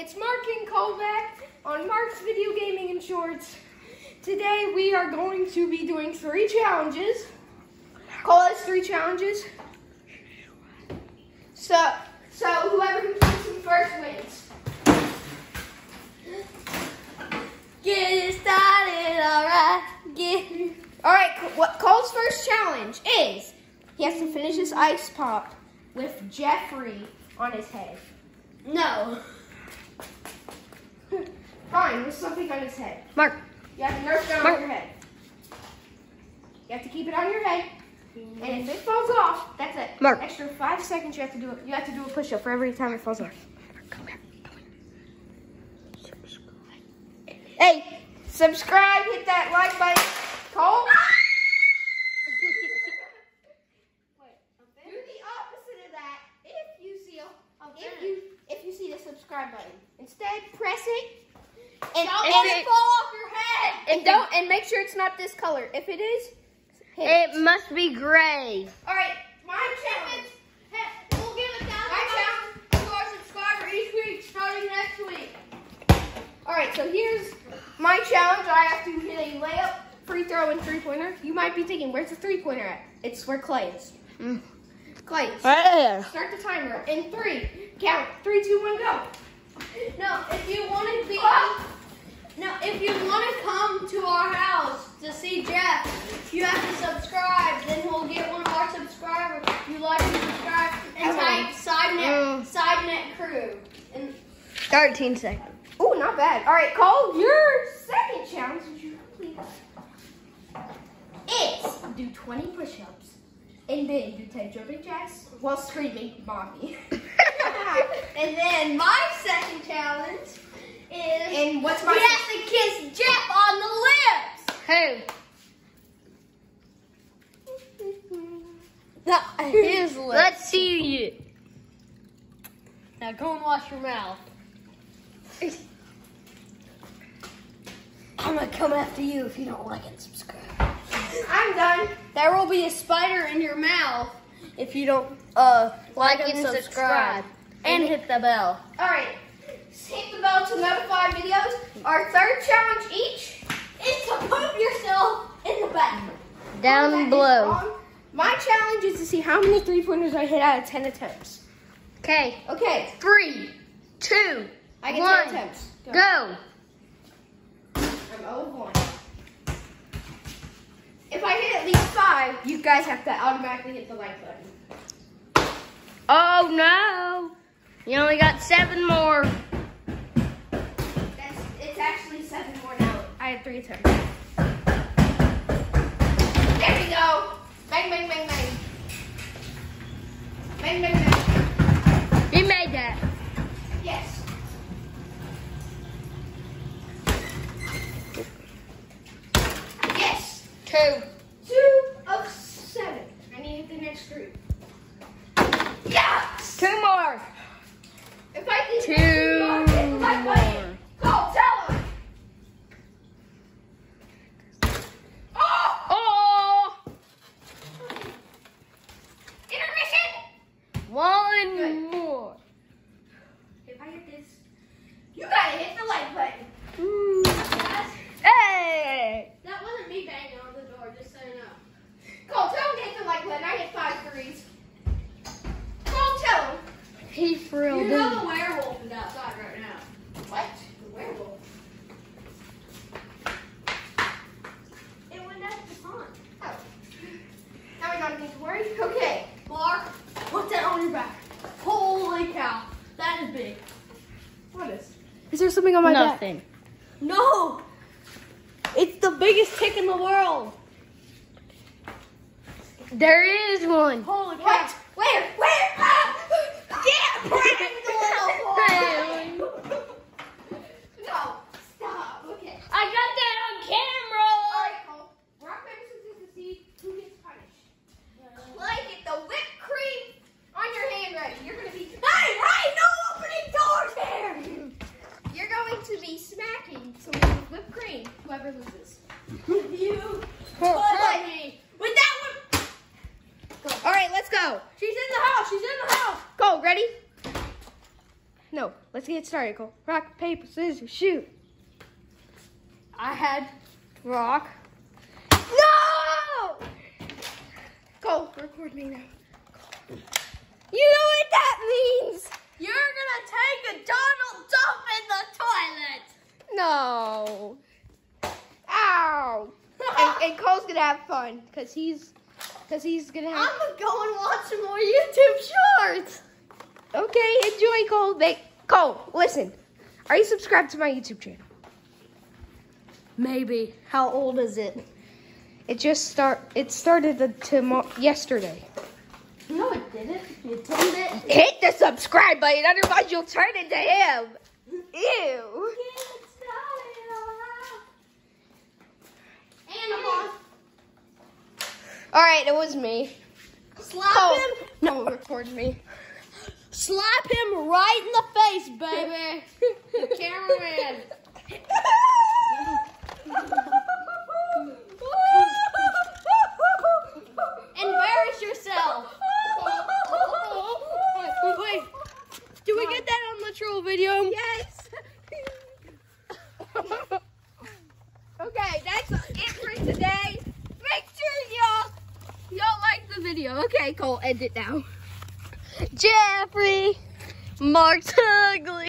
It's Mark and Kovac on Mark's Video Gaming and Shorts. Today we are going to be doing three challenges. Call us three challenges. So, so whoever completes them first wins. Get it started, alright. Get. All right. What Cole's first challenge is he has to finish his ice pop with Jeffrey on his head. No. Fine, there's something on his head. Mark. You have to nurse down Mark. on your head. You have to keep it on your head. And if it falls off, that's it. Mark. Extra five seconds you have to do it. You have to do a push up for every time it falls off. Hey, subscribe, hit that like button. Cole. Do the opposite of that. If you see if you if you see the subscribe button, instead press it and, Don't and, let it- it fall off your head. and don't and make sure it's not this color. If it is, hit it. It must be gray. All right, my challenge. We'll give a My challenge to our subscriber each week, starting next week. All right, so here's my challenge. I have to hit a layup, free throw, and three pointer. You might be thinking, where's the three pointer at? It's where Clay is. Mm. Clay. Right there. Start the timer in three. Count three, two, one, go. No, if you want to be, no, if you want to come to our house to see Jeff, you have to subscribe. Then we'll get one of our subscribers. You like and subscribe and type side net, Mm. side net crew. And 13 seconds. Oh, not bad. All right, Cole, your second challenge that you complete is do 20 push-ups and then do 10 jumping jacks while screaming, "Mommy!" and then my second challenge is and what's we my have to kiss Jeff on the lips. Who? His lips. Let's see you. Now go and wash your mouth. I'm gonna come after you if you don't like and subscribe. I'm done. There will be a spider in your mouth if you don't uh like, Like and and subscribe. And hit the bell. All right, hit the bell to notify videos. Our third challenge each Is to poop yourself in the back. Down below. My challenge is to see how many three pointers I hit out of 10 attempts. Okay, Okay, three, two, I get One. 10 attempts. Go. go. I'm 0 of 1. If I hit at least five, you guys have to automatically hit the like button. Oh no. You only got seven more. That's, it's actually seven more now. I had three attempts. There we go. Bang, bang, bang, bang. Bang, bang, bang. You made that. Yes. Yes. Two. Two of seven. I need the next three. Yes. Two more. If I can Two hit the like button, go tell him. Oh! Oh. Intermission. One Good. more. If I hit this, you gotta hit the like button. Mm. That's, Hey. that wasn't me banging on the door, just so you know. He frilled You know in. the werewolf is outside right now. What? The werewolf. It went up the pond. Oh. Now we don't need to worry. Okay. Mark, put that on your back. Holy cow, that is big. What is? Is there something on my back? Nothing. No, it's the biggest tick in the world. There is one. Holy cow. What? Where? Where? Ah! She's in the house. She's in the house. Go. Ready? No. Let's get started, Cole. Rock, paper, scissors, shoot. I had rock. No! Cole, record me now. Cole. You know what that means. You're going to take a Donald dump in the toilet. No. Ow. and, and Cole's going to have fun because he's because he's gonna have. I'm gonna go and watch some more YouTube shorts. Okay, enjoy Cole. They, Cole, listen. Are you subscribed to my YouTube channel? Maybe. How old is it? It just start. It started the, tomorrow yesterday. No, it didn't. You told it. Hit the subscribe button, otherwise you'll turn into him. Ew. All right, it was me. Slap Cole, him. no, record me. Slap him right in the face, baby. the cameraman. Embarrass yourself. Wait, do we get that on the troll video? Yes. okay, that's it for today. Make sure y'all y'all like the video. Okay, Cole, end it now. Jeffrey, Mark's ugly.